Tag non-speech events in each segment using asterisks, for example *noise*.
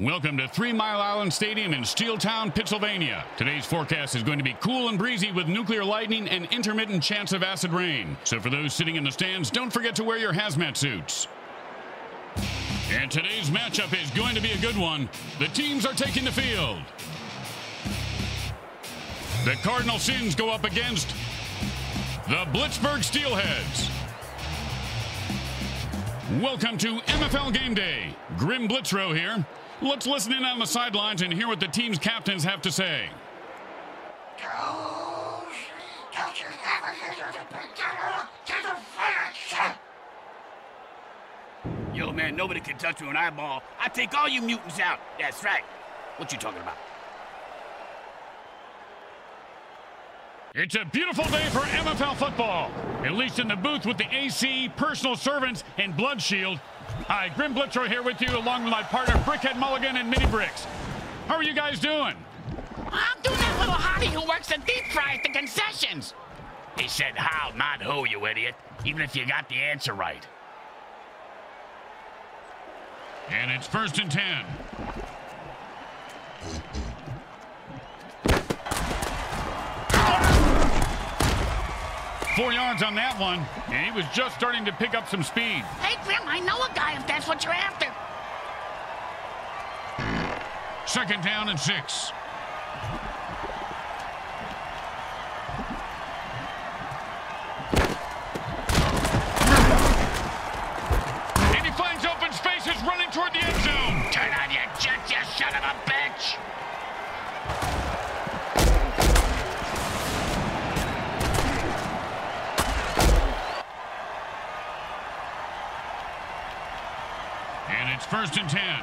Welcome to Three Mile Island Stadium in Steeltown, Pittslevania. Today's forecast is going to be cool and breezy with nuclear lightning and intermittent chance of acid rain. So for those sitting in the stands, don't forget to wear your hazmat suits. And today's matchup is going to be a good one. The teams are taking the field. The Cardinal Sins go up against the Blitzburgh Steelheads. Welcome to MFL Game Day. Grim Blitzrow here. Let's listen in on the sidelines and hear what the team's captains have to say. Yo, man, nobody can touch you an eyeball. I take all you mutants out. That's right. What you talking about? It's a beautiful day for MFL football. At least in the booth with the AC, personal servants, and Blood Shield. Hi, Grim Blitzrow here with you, along with my partner Brickhead Mulligan and Mini Bricks. How are you guys doing? I'm doing that little hottie who works the deep fry at the concessions. He said how, not who, you idiot. Even if you got the answer right. And it's first and ten. Four yards on that one, and he was just starting to pick up some speed. Hey, Grim, I know a guy if that's what you're after. Second down and six. And he finds open spaces running toward the end zone. Turn on your jets, you son of a bitch! First and ten.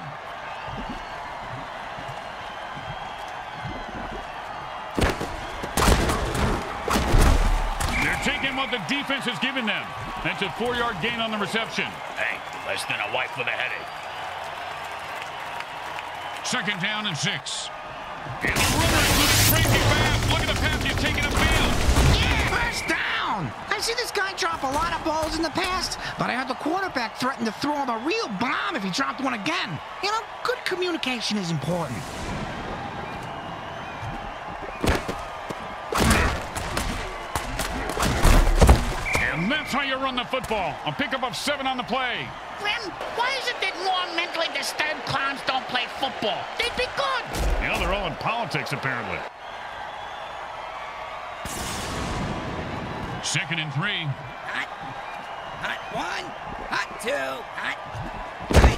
They're taking what the defense has given them. That's a four-yard gain on the reception. Hey, less than a wife with a headache. Second down and six. And the runner is moving crazy fast. Look at the pass he's taking. Yeah, first down. I've seen this guy drop a lot of balls in the past, but I heard the quarterback threaten to throw him a real bomb if he dropped one again. You know, good communication is important. And that's how you run the football. A pickup of seven on the play. Grim, why is it that more mentally disturbed clowns don't play football? They'd be good. You know, they're all in politics, apparently. Second and three. Hot, hot one, hot two, hot three.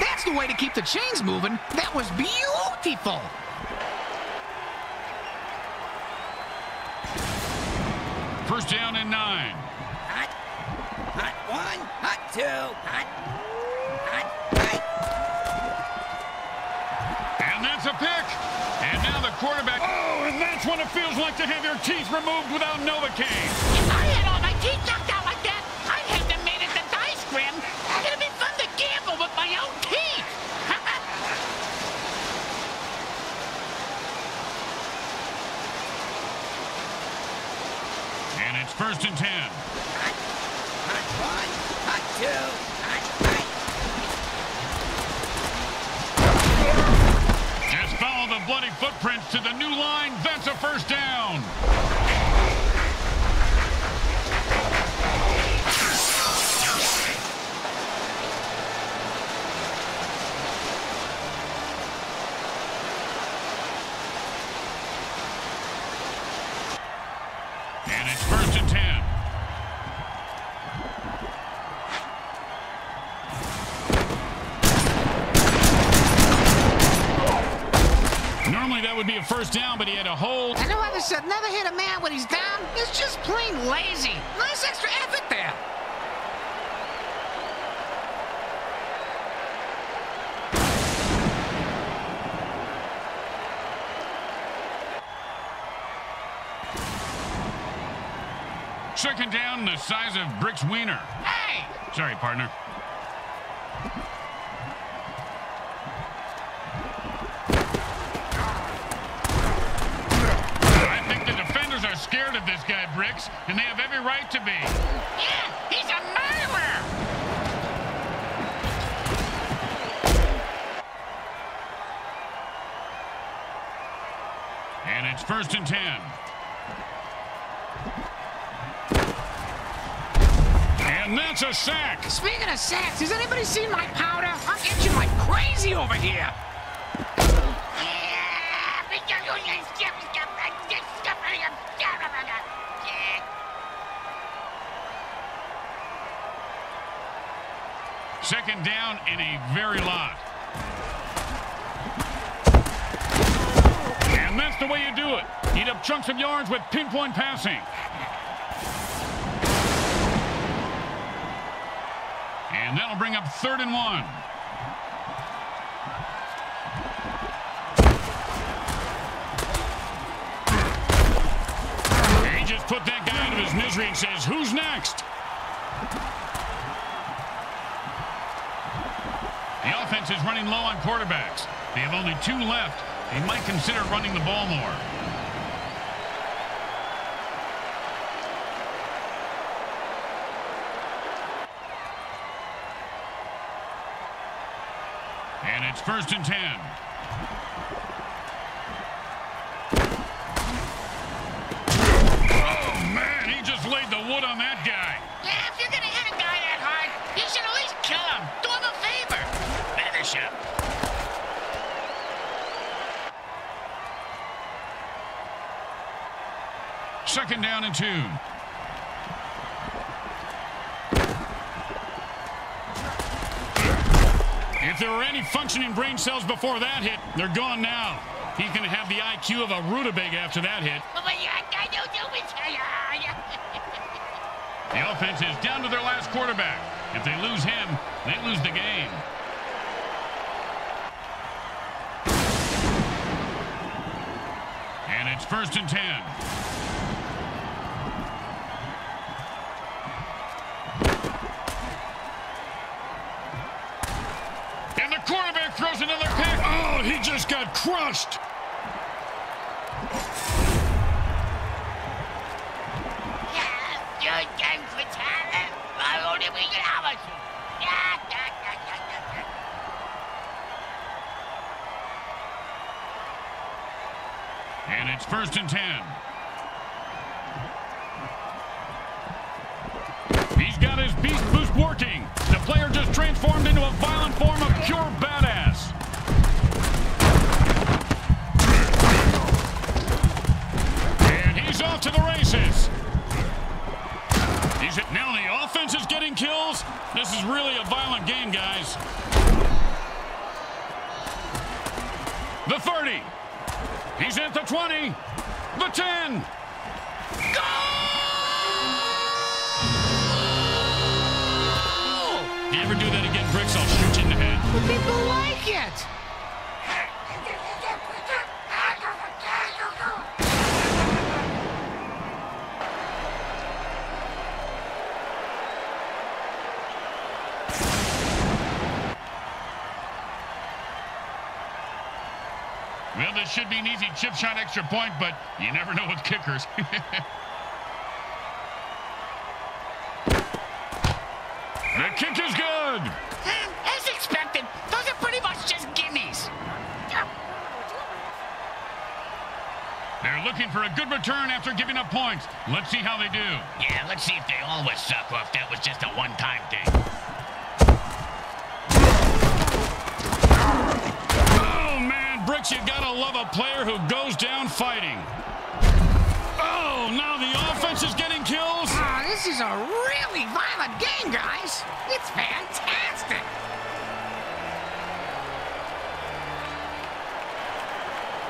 That's the way to keep the chains moving. That was beautiful. First down and nine. Hot, hot one, hot two, hot, three. And a pick. And now the quarterback. Oh, and that's what it feels like to have your teeth removed without Novocaine. If I had all my teeth knocked out like that, I'd have them made into dice, Grim. It'd be fun to gamble with my own teeth. *laughs* And it's first and ten. Hot, hot one, hot two, hot three. Just follow the bloody footprints to the new line. That's a first down. And it's first and ten. Normally that would be a first down, but he had a hold. I And whoever said never hit a man when he's down It's just plain lazy. Nice extra effort there. Second down, the size of Brick's wiener. hey, Sorry, partner. I think the defenders are scared of this guy, Bricks, and they have every right to be. Yeah, he's a murderer. And it's first and ten. And that's a sack. Speaking of sacks, has anybody seen my powder? I'm itching like crazy over here. Second down in a very lot. And that's the way you do it. Eat up chunks of yards with pinpoint passing. And that'll bring up third and one. He just put that guy out of his misery and says, who's next? The offense is running low on quarterbacks. They have only two left. They might consider running the ball more. And it's first and ten. Oh, man, he just laid the wood on that guy. Yeah, if you're gonna hit a guy that hard, you should at least kill him. Do him a favor. Finish him. Second down and two. If there were any functioning brain cells before that hit, they're gone now. He's going to have the IQ of a rutabaga after that hit. The offense is down to their last quarterback. If they lose him, they lose the game. And it's first and ten. Crushed. And it's first and ten. He's got his beast boost working. The player just transformed into a violent form of pure badass. This is really a violent game, guys. The 30. He's at the 20. The 10. If you ever do that again, Bricks, I'll shoot you in the head. But people like it. Should be an easy chip shot extra point, but you never know with kickers. *laughs* the kick is good. Hmm, as expected, those are pretty much just gimmies. They're looking for a good return after giving up points. Let's see how they do. Yeah, let's see if they always suck or if that was just a one-time thing. Bricks, you gotta love a player who goes down fighting. Oh, now the offense is getting kills. Ah, this is a really violent game, guys. It's fantastic.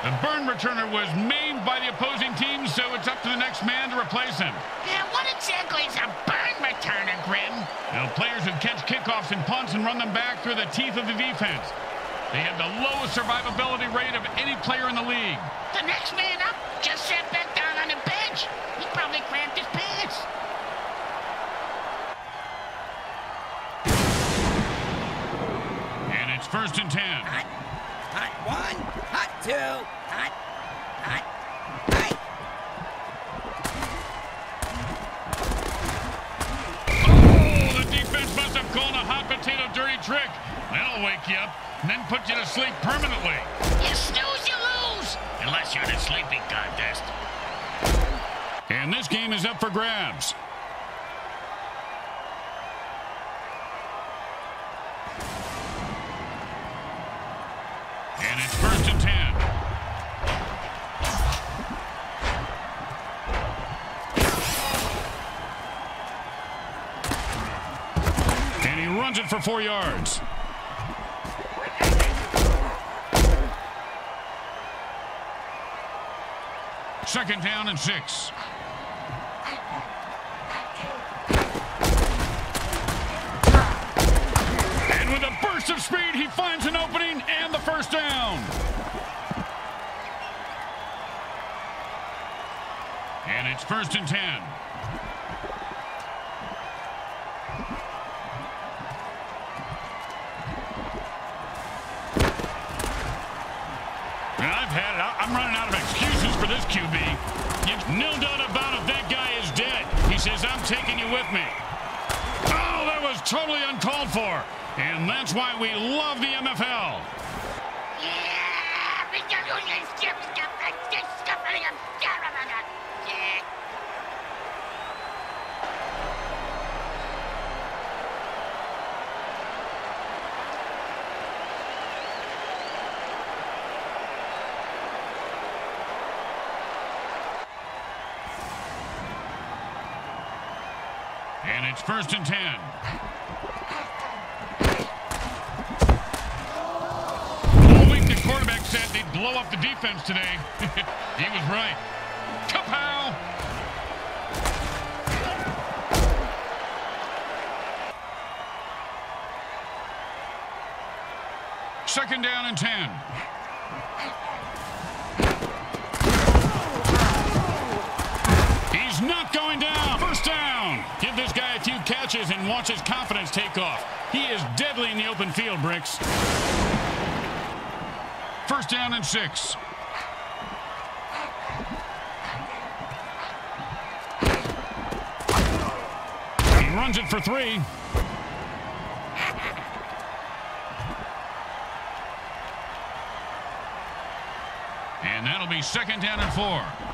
The burn returner was maimed by the opposing team, so it's up to the next man to replace him. Yeah, what exactly is a burn returner, Grim? Now, players who catch kickoffs and punts and run them back through the teeth of the defense. They have the lowest survivability rate of any player in the league. The next man up just sat back down on the bench. He probably cramped his pants. And it's first and ten. Hot, hot one, hot two, hot, hot, hot. Oh, the defense must have called a hot potato dirty trick. That'll wake you up and then put you to sleep permanently. You snooze, you lose. Unless you're in a sleeping contest. And this game is up for grabs. And it's first and ten. And he runs it for four yards. Second down and six. And with a burst of speed, he finds an opening and the first down. And it's first and ten. And I've had it. I'm running out of for this QB. You, no doubt about it, that guy is dead. He says, I'm taking you with me. Oh, that was totally uncalled for. And that's why we love the MFL. And it's first and ten. All the quarterback said they'd blow up the defense today. *laughs* he was right. Kapow! Second down and ten. He's not going down. First down. A few catches and watch his confidence take off. He is deadly in the open field, Bricks. First down and six. He runs it for three. And that'll be second down and four.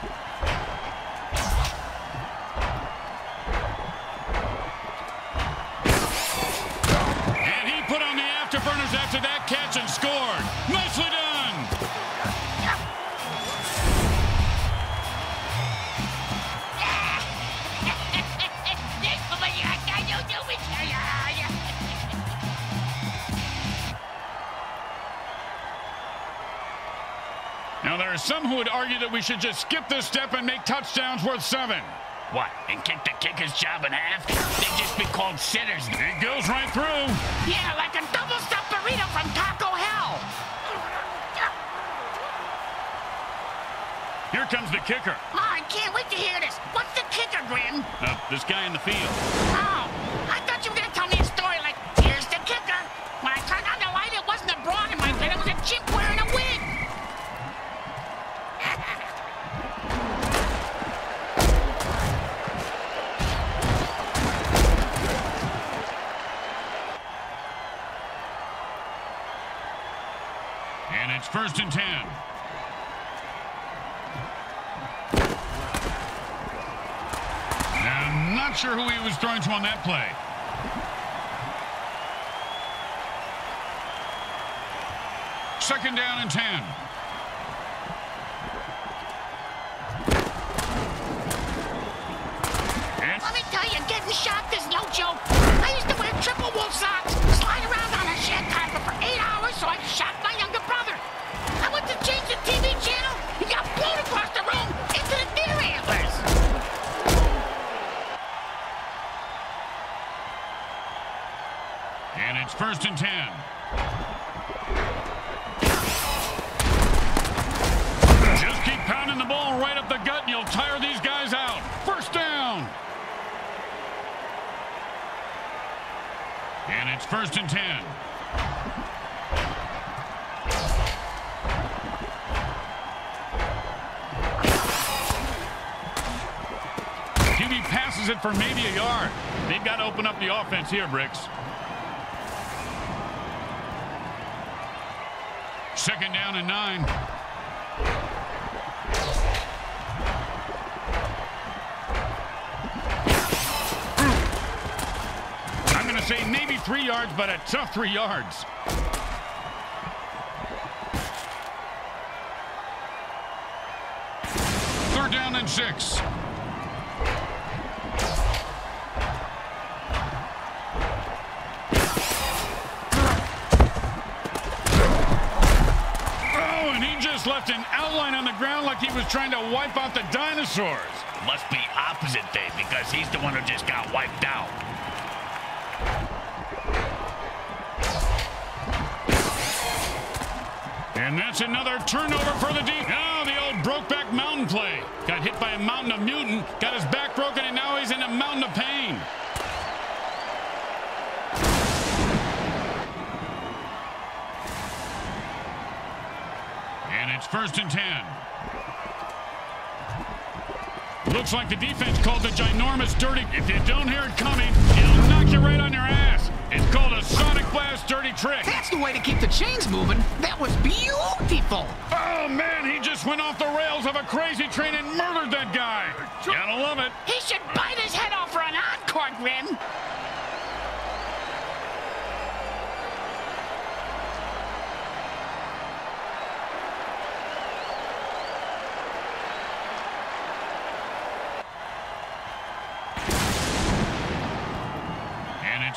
After that catch and scored. Nicely done. Now, there are some who would argue that we should just skip this step and make touchdowns worth seven. What, and kick the kicker's job in half? They'd just be called sitters. It goes right through. Yeah, like a double stuffed burrito from Taco Hell. Here comes the kicker. Oh, I can't wait to hear this. What's the kicker, Grim? Uh, this guy in the field. Oh, sure who he was throwing to on that play. Second down and 10. First and ten. Just keep pounding the ball right up the gut and you'll tire these guys out. First down. And it's first and ten. QB passes it for maybe a yard. They've got to open up the offense here, Bricks. Second down and nine. I'm going to say maybe three yards, but a tough three yards. Third down and six. Left an outline on the ground like he was trying to wipe out the dinosaurs. Must be opposite day because he's the one who just got wiped out. And that's another turnover for the deep. Oh, the old Brokeback Mountain play. Got hit by a mountain of mutant, got his back broken, and now he's in a mountain of pain. It's first and ten. Looks like the defense called the ginormous dirty. If you don't hear it coming, it'll knock you right on your ass. It's called a Sonic Blast dirty trick. That's the way to keep the chains moving. That was beautiful. Oh, man, he just went off the rails of a crazy train and murdered that guy. Gotta love it. He should bite his head off for an encore, Grim.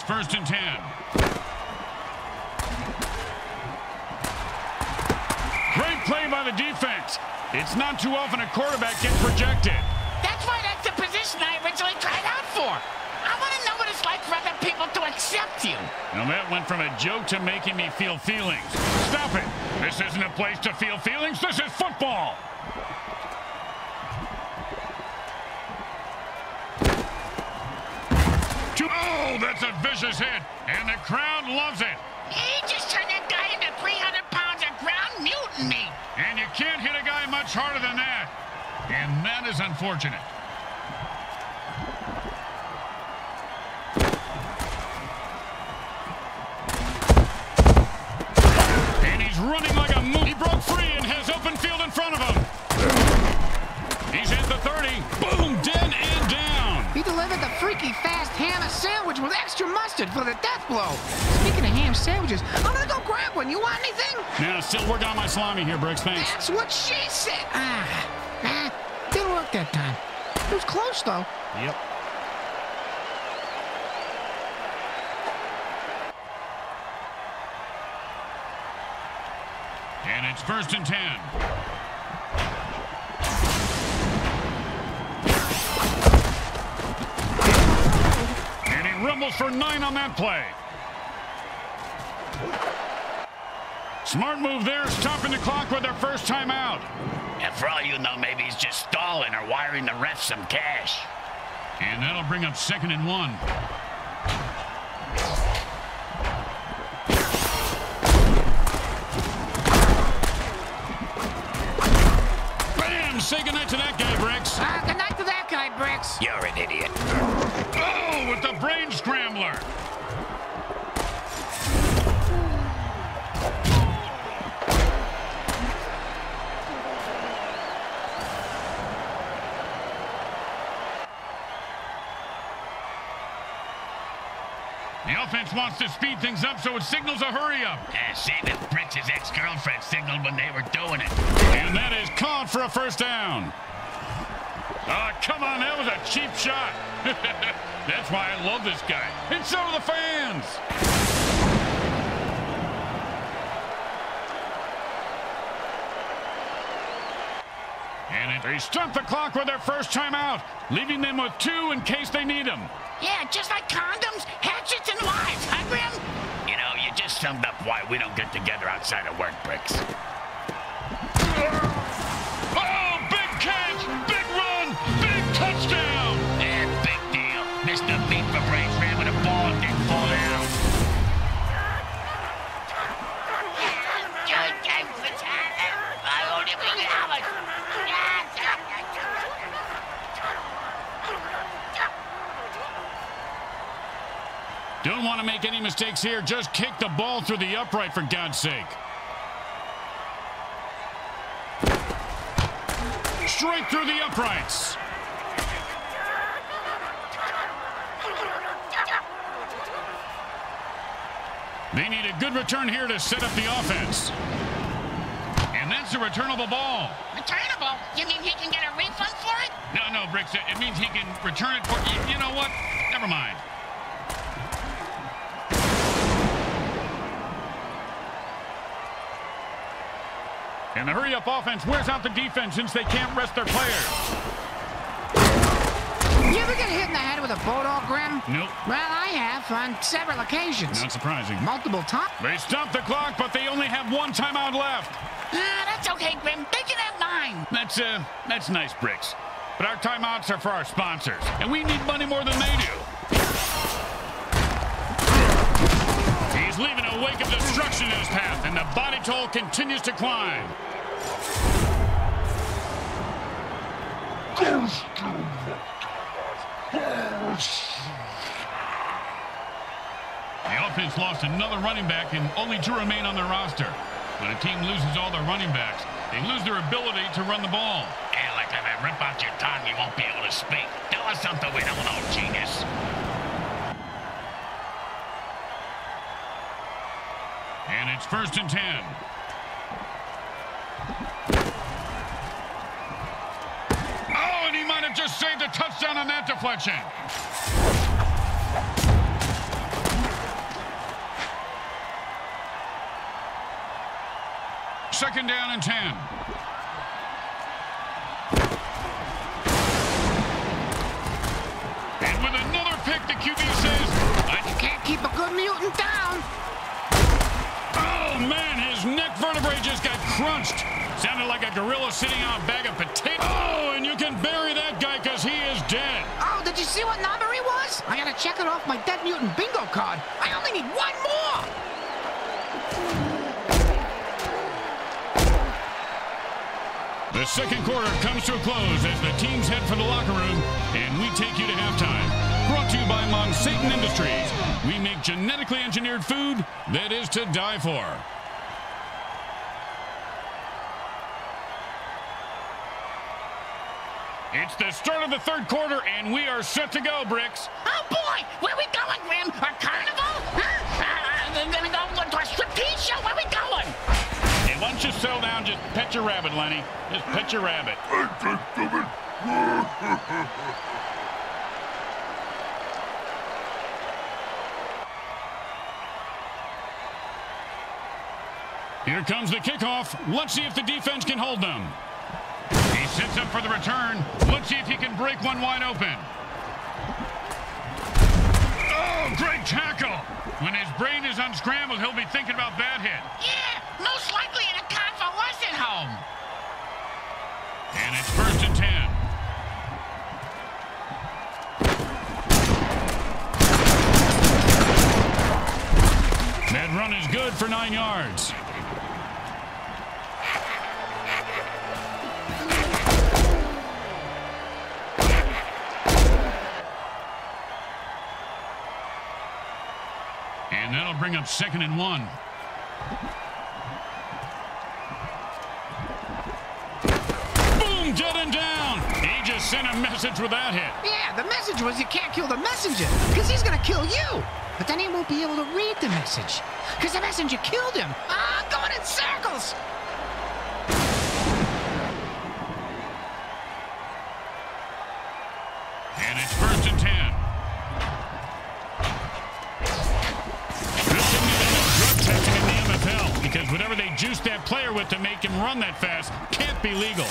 First and ten. Great play by the defense. It's not too often a quarterback gets projected. That's why that's the position I originally tried out for. I want to know what it's like for other people to accept you. Now that went from a joke to making me feel feelings. Stop it. This isn't a place to feel feelings. This is football. Two- Oh, that's a vicious hit. And the crowd loves it. He just turned that guy into 300 pounds of ground mutiny. And you can't hit a guy much harder than that. And that is unfortunate. And he's running like a moon. He broke free and has open field in front of him. He's at the 30. Boom, dead and down. He delivered the freaky fast ham sandwich with extra mustard for the death blow. Speaking of ham sandwiches, I'm gonna go grab one. You want anything? Now, still working on my salami here, Bricks. Thanks. That's what she said. Ah, ah, didn't work that time. It was close though. Yep. And it's first and ten. Rumbles for nine on that play. Smart move there, stopping the clock with their first time out. And for all you know, maybe he's just stalling or wiring the refs some cash. And that'll bring up second and one. Say goodnight to that guy, Bricks. Ah, good night to that guy, Bricks. You're an idiot. Oh, with the brain scrambler. Wants to speed things up, so it signals a hurry up. Uh, same as Bricks' ex-girlfriend signaled when they were doing it. And that is caught for a first down. Ah, come on, that was a cheap shot. *laughs* That's why I love this guy. And so do the fans. And they stop the clock with their first time out, leaving them with two in case they need them. Yeah, just like condoms, hatchets, and wives, huh, Grim? You know, you just summed up why we don't get together outside of work, Bricks. to make any mistakes here. Just kick the ball through the upright, for God's sake. Straight through the uprights. They need a good return here to set up the offense. And that's a returnable ball. Returnable? You mean he can get a refund for it? No, no, Bricks. It means he can return it for... You know what? Never mind. And the hurry-up offense wears out the defense since they can't rest their players. You ever get hit in the head with a bulldog, Grim? Nope. Well, I have on several occasions. Not surprising. Multiple times. They stopped the clock, but they only have one timeout left. Ah, that's okay, Grim. They can have nine. That's, uh, that's nice, Bricks. But our timeouts are for our sponsors, and we need money more than they do. He's leaving a wake of destruction in his path, and the body toll continues to climb. The offense lost another running back and only two remain on their roster. When a team loses all their running backs, they lose their ability to run the ball. Yeah, like if I rip out your tongue, you won't be able to speak. Tell us something we don't know, genius. And it's first and ten. Oh, and he might have just saved a touchdown on that deflection. Second down and ten. And with another pick, the QB says, I can't keep a good mutant down. Oh, man, his neck vertebrae just got crunched. Sounded like a gorilla sitting on a bag of potatoes. Oh, and you can bury that guy because he is dead. Oh, did you see what number he was? I gotta check it off my dead mutant bingo card. I only need one more. The second quarter comes to a close as the teams head for the locker room, and we take you to halftime. Brought to you by Monsatan Industries. We make genetically engineered food that is to die for. It's the start of the third quarter, and we are set to go, Bricks. Oh, boy. Where are we going, Grim? A carnival? Huh? Uh, they're gonna go to a striptease show? Where we going? Hey, why don't you settle down? Just pet your rabbit, Lenny. Just pet your rabbit. *laughs* Here comes the kickoff. Let's see if the defense can hold them. He sets up for the return. Let's see if he can break one wide open. Oh, great tackle. When his brain is unscrambled, he'll be thinking about that hit. Yeah, most likely in a convalescent home. And it's first and ten. That run is good for nine yards. That'll bring up second and one. Boom, dead and down. He just sent a message with that hit. Yeah, the message was you can't kill the messenger, because he's gonna kill you. But then he won't be able to read the message, because the messenger killed him. Ah, going in circles. Player with to make him run that fast can't be legal.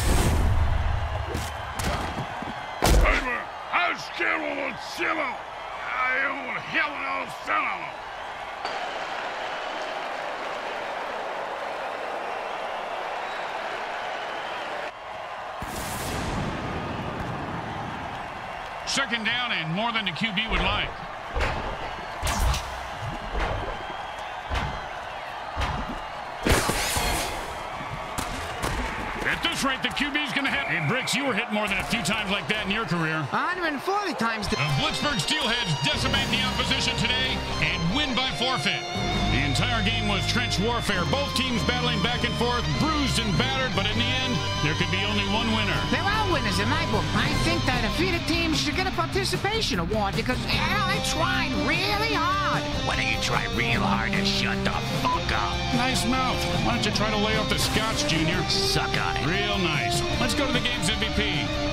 Second down and more than the QB would like. At this rate, the QB's going to hit. Hey, Bricks, you were hit more than a few times like that in your career. 140 times. The Blitzburgh Steelheads decimate the opposition today and win by forfeit. The entire game was trench warfare. Both teams battling back and forth, bruised and battered, but in the end, there could be only one winner. There are winners in my book. I think that defeated teams should get a participation award because you know, they tried really hard. Why don't you try real hard and shut the fuck up? Nice mouth. Why don't you try to lay off the scotch, Junior? Suck on it. Real nice. Let's go to the game's MVP.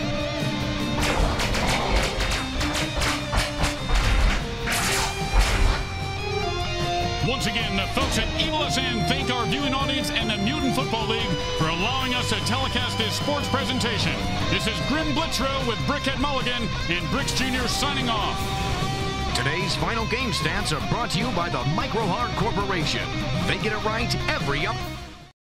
Once again, the folks at Evil SN thank our viewing audience and the Mutant Football League for allowing us to telecast this sports presentation. This is Grim Blitzrow with Brickhead Mulligan and Bricks Jr. signing off. Today's final game stats are brought to you by the Micro Hard Corporation. They get it right every up.